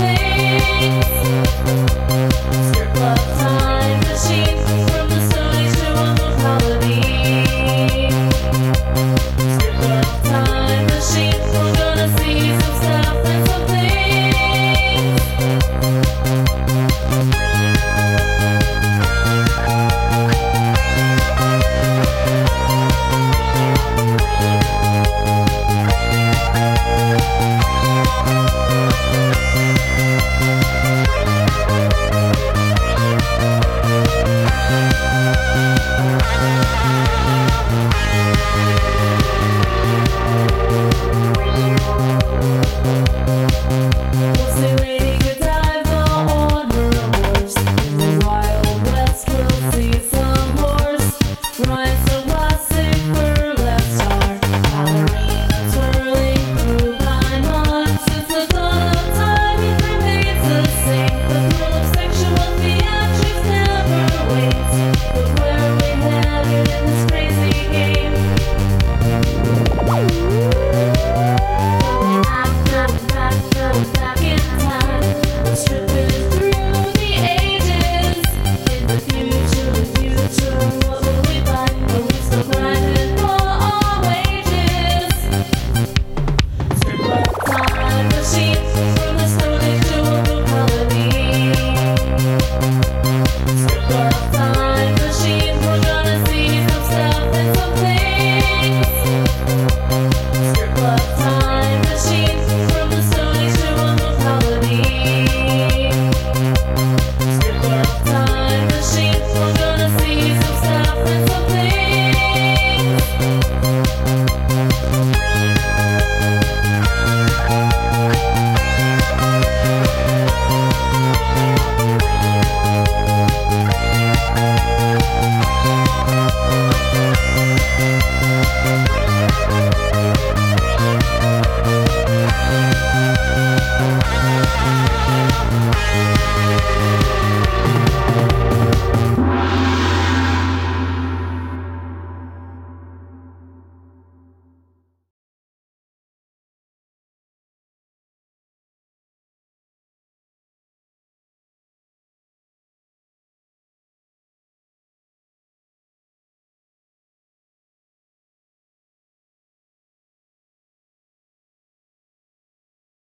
things.